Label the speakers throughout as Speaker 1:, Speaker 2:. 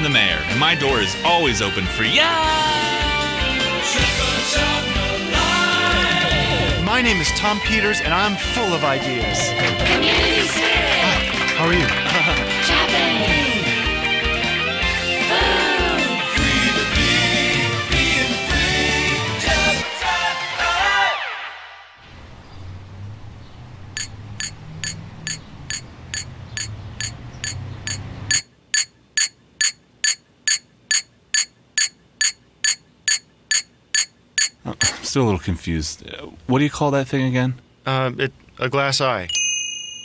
Speaker 1: I'm the mayor, and my door is always open for ya.
Speaker 2: My name is Tom Peters, and I'm full of ideas.
Speaker 3: Community spirit.
Speaker 2: Ah, how are you?
Speaker 1: still a little confused. Uh, What do you call that thing again?
Speaker 4: Uh, it a glass eye.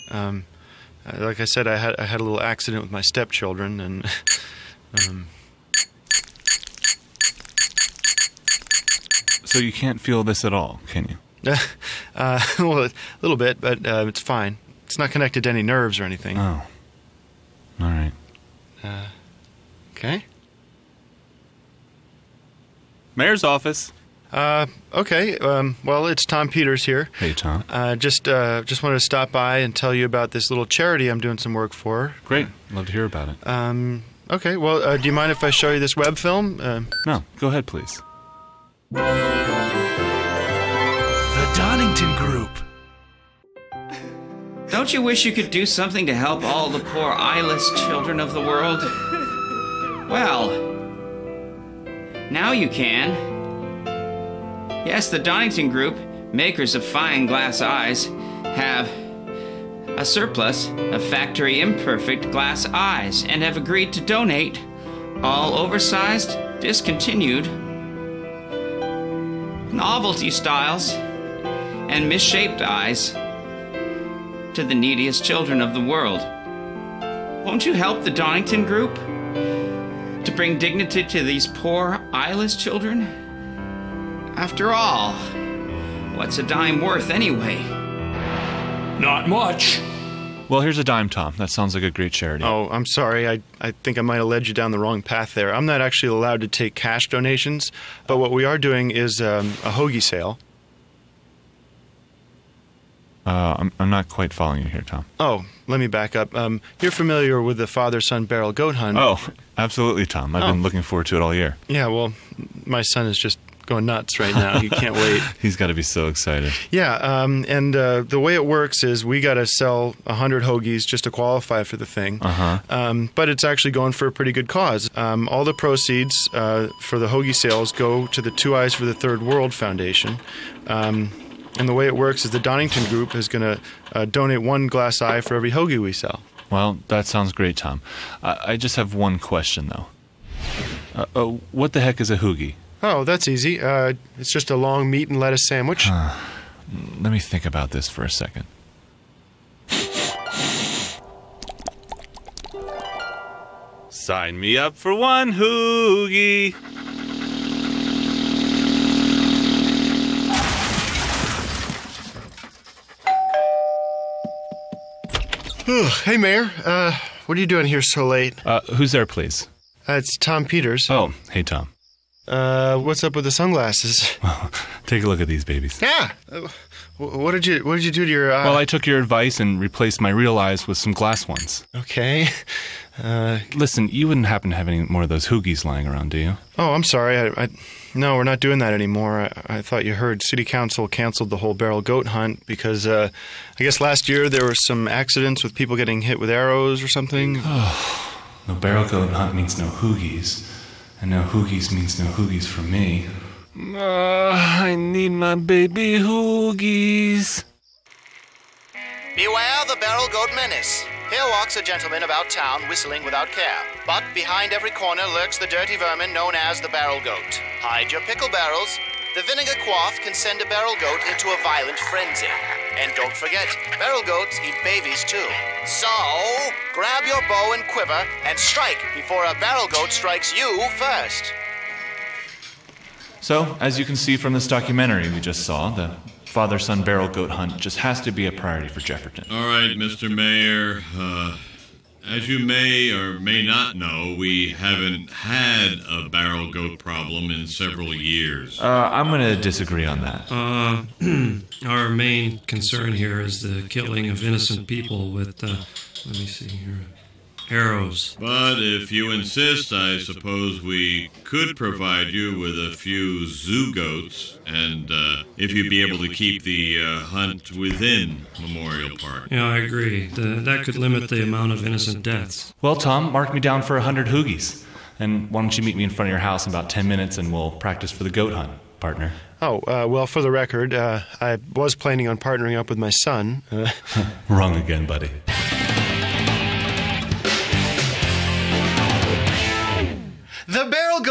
Speaker 4: Um, uh, like I said, I had I had a little accident with my stepchildren, and um,
Speaker 1: So you can't feel this at all, can you?
Speaker 4: uh, well, a little bit, but uh, it's fine. It's not connected to any nerves or anything.
Speaker 1: Oh. All right.
Speaker 4: Okay.
Speaker 1: Mayor's office.
Speaker 4: Uh, okay. Um, well, it's Tom Peters here.
Speaker 1: Hey, Tom.
Speaker 4: Uh, just uh, just wanted to stop by and tell you about this little charity I'm doing some work for.
Speaker 1: Great. Love to hear about it.
Speaker 4: Um, okay. Well, uh, do you mind if I show you this web film? Uh,
Speaker 1: No, go ahead, please.
Speaker 2: The Donington Group.
Speaker 5: Don't you wish you could do something to help all the poor eyeless children of the world? Well, now you can. Yes, the Donington Group, makers of fine glass eyes, have a surplus of factory imperfect glass eyes and have agreed to donate all oversized, discontinued, novelty styles, and misshaped eyes to the neediest children of the world. Won't you help the Donington Group to bring dignity to these poor, eyeless children? After all, what's a dime worth anyway?
Speaker 6: Not much.
Speaker 1: Well, here's a dime, Tom. That sounds like a great charity.
Speaker 4: oh, I'm sorry. I I think I might have led you down the wrong path there. I'm not actually allowed to take cash donations, but what we are doing is um, a hoagie sale.
Speaker 1: Uh, I'm, I'm not quite following you here, Tom.
Speaker 4: Oh, let me back up. Um, you're familiar with the father-son barrel goat hunt?
Speaker 1: Oh, absolutely, Tom. I've
Speaker 4: Oh.
Speaker 1: been looking forward to it all year.
Speaker 4: Yeah. Well, my son is just going nuts right now. He can't wait.
Speaker 1: He's got to be so excited.
Speaker 4: Yeah, um, and uh, the way it works is we got to sell 100 hoagies just to qualify for the thing.
Speaker 1: Uh-huh.
Speaker 4: Um, but it's actually going for a pretty good cause. Um, all the proceeds uh, for the hoagie sales go to the Two Eyes for the Third World Foundation. Um, and the way it works is the Donington Group is going to uh, donate one glass eye for every hoagie we sell.
Speaker 1: Well, that sounds great, Tom. I, I just have one question, though. Uh, uh, what the heck is a hoogie?
Speaker 4: Oh, that's easy. Uh, it's just a long meat and lettuce sandwich.
Speaker 1: Let me think about this for a second. Sign me up for one hoogie.
Speaker 4: hey, Mayor. Uh, what are you doing here so late?
Speaker 1: Uh, who's there, please?
Speaker 4: Uh, it's Tom Peters.
Speaker 1: Oh, hey, Tom.
Speaker 4: Uh, what's up with the sunglasses?
Speaker 1: Take a look at these babies.
Speaker 4: Yeah. Uh, what did you What did you do to your eye?
Speaker 1: Well, I took your advice and replaced my real eyes with some glass ones.
Speaker 4: okay. Uh,
Speaker 1: Listen, you wouldn't happen to have any more of those hoogies lying around, do you?
Speaker 4: oh, I'm sorry. I, I no, we're not doing that anymore. I, I thought you heard City Council canceled the whole barrel goat hunt because uh, I guess last year there were some accidents with people getting hit with arrows or something.
Speaker 1: No barrel goat hunt means no hoogies, and no hoogies means no hoogies for me. Uh, I need my baby hoogies.
Speaker 7: Beware the barrel goat menace. Here walks a gentleman about town whistling without care. But behind every corner lurks the dirty vermin known as the barrel goat. Hide your pickle barrels. The vinegar quaff can send a barrel goat into a violent frenzy. And don't forget, barrel goats eat babies too. So, grab your bow and quiver and strike before a barrel goat strikes you first.
Speaker 1: So, as you can see from this documentary we just saw, the father son barrel goat hunt just has to be a priority for Jefferton.
Speaker 8: All right, Mr. Mayor. Uh, as you may or may not know, we haven't had a barrel goat problem in several years.
Speaker 1: Uh, I'm going to disagree on that.
Speaker 6: Uh, our main concern here is the killing of innocent people with, uh, let me see here. Arrows.
Speaker 8: But if you insist, I suppose we could provide you with a few zoo goats, and uh, if you'd be able to keep the uh, hunt within Memorial Park.
Speaker 6: Yeah, I agree. The, that could limit the amount of innocent deaths.
Speaker 1: Well, Tom, mark me down for a hundred hoogies. And why don't you meet me in front of your house in about 10 minutes and we'll practice for the goat hunt, partner.
Speaker 4: Oh, uh, well, for the record, uh, I was planning on partnering up with my son. Uh,
Speaker 1: Wrong again, buddy.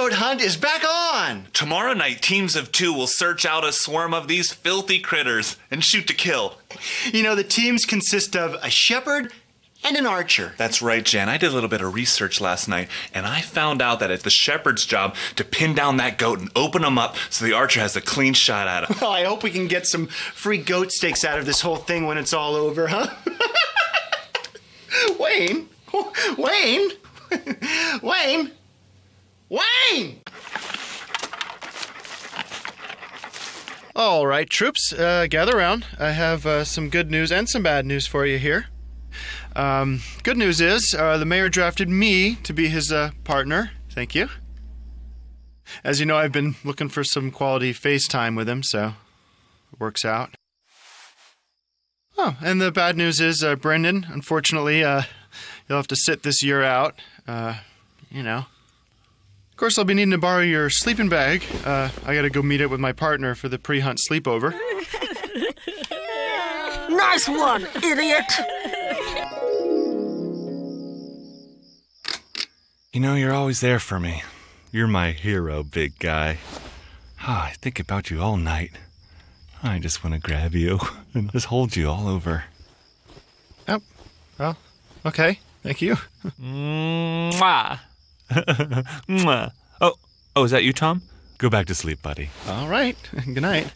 Speaker 2: Goat hunt is back on!
Speaker 9: Tomorrow night, teams of two will search out a swarm of these filthy critters and shoot to kill.
Speaker 2: You know, the teams consist of a shepherd and an archer.
Speaker 9: That's right, Jan. I did a little bit of research last night, and I found out that it's the shepherd's job to pin down that goat and open him up so the archer has a clean shot at him.
Speaker 2: Well, I hope we can get some free goat steaks out of this whole thing when it's all over, huh? Wayne? Wayne? Wayne? Wayne!
Speaker 4: all right, troops, uh, gather around. I have uh, some good news and some bad news for you here. Um, good news is uh, the mayor drafted me to be his uh, partner. Thank you. As you know, I've been looking for some quality FaceTime with him, so it works out. Oh, and the bad news is, uh, Brendan, unfortunately, uh, you'll have to sit this year out. You know. Of course, I'll be needing to borrow your sleeping bag. Uh, I gotta go meet up with my partner for the pre hunt sleepover.
Speaker 10: Nice one, idiot!
Speaker 1: You know, you're always there for me. You're my hero, big guy. Ah, I think about you all night. I just want to grab you and just hold you all over.
Speaker 4: Oh, well, okay. Thank you.
Speaker 1: Mwah. Mwah. Oh, oh, is that you, Tom? Go back to sleep, buddy.
Speaker 4: All right. Good night.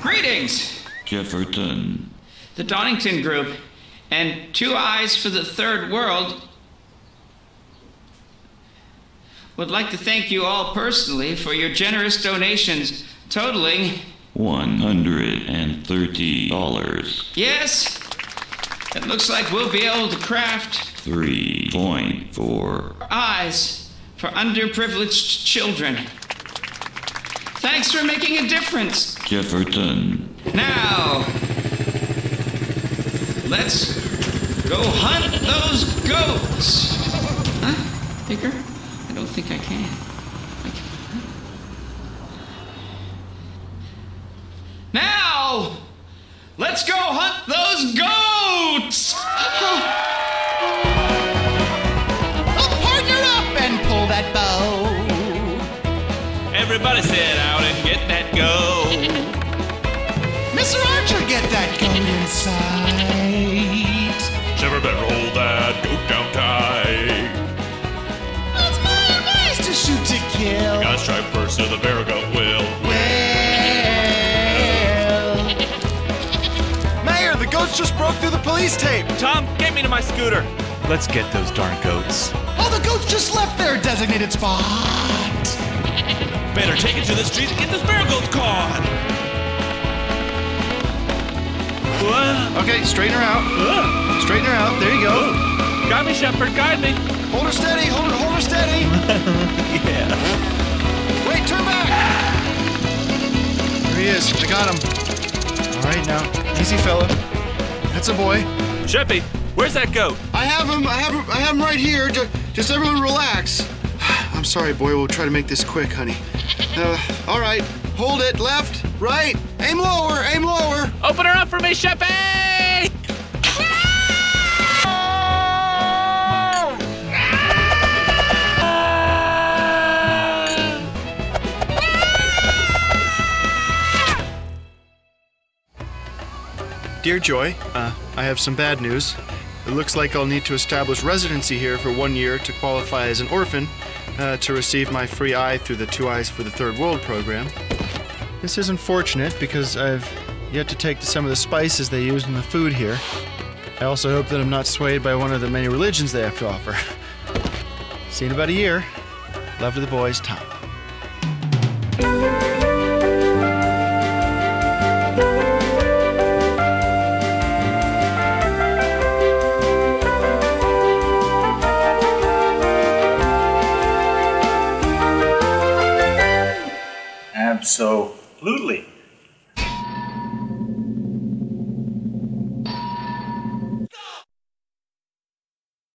Speaker 5: Greetings,
Speaker 8: Jefferton.
Speaker 5: the Donington Group, and Two Eyes for the Third World would like to thank you all personally for your generous donations totaling,
Speaker 8: $130.
Speaker 5: yes, it looks like we'll be able to craft
Speaker 8: 3.4.
Speaker 5: eyes for underprivileged children. Thanks for making a difference.
Speaker 8: Jefferton.
Speaker 5: Now, let's go hunt those goats. Huh? Bigger? Don't think I can. I can. Now, let's go hunt those goats.
Speaker 4: Broke through the police tape.
Speaker 9: Tom, get me to my scooter.
Speaker 1: Let's get those darn goats.
Speaker 2: all the goats just left their designated spot.
Speaker 9: Better take it to the street and get this barrel goat caught. What?
Speaker 4: Okay, straighten her out. Straighten her out. There you go.
Speaker 9: Guide me, Shepherd, guide me.
Speaker 4: Hold her steady. Hold her, hold her steady.
Speaker 9: Yeah.
Speaker 4: Wait, turn back. Ah. There he is. I got him. All right, now, easy, fella. That's a boy.
Speaker 9: Sheppy, where's that goat?
Speaker 4: I have him. I have him. I have him right here. Just, just everyone relax. I'm sorry, boy. We'll try to make this quick, honey. Uh, all right. Hold it. Left, right. Aim lower. Aim lower.
Speaker 9: Open her up for me, Sheppy!
Speaker 4: Dear Joy, uh, I have some bad news. It looks like I'll need to establish residency here for one year to qualify as an orphan uh, to receive my free eye through the Two Eyes for the Third World program. This is unfortunate because I've yet to take to some of the spices they use in the food here. I also hope that I'm not swayed by one of the many religions they have to offer. See you in about a year. Love to the boys, Tom.
Speaker 11: Absolutely.